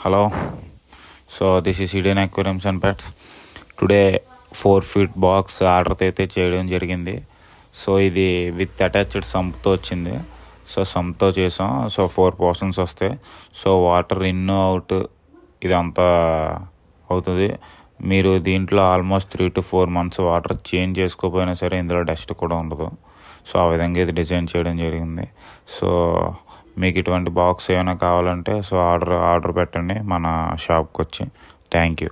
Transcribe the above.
Hello so this is Indian aquariums and pets today four feet box order అయితే చేయడం జరిగింది so ఇది with attached సంప్తో వచ్చింది so సంప్తో చేసాం సో ఫోర్ పర్సన్స్ వస్తాయి సో వాటర్ ఇన్ అవుట్ ఇదంతా అవుతుంది మీరు దీంట్లో almost three to four months water change చేసుకోకపోయినా సరే ఇందులో డస్ట్ కూడా ఉండదు. సో ఆ విధంగా ఇది డిజైన్ చేయడం జరిగింది. సో మీకు ఇటువంటి బాక్స్ ఏమైనా కావాలంటే సో ఆర్డర్ ఆర్డర్ పెట్టండి మన షాప్కి వచ్చి థ్యాంక్ యూ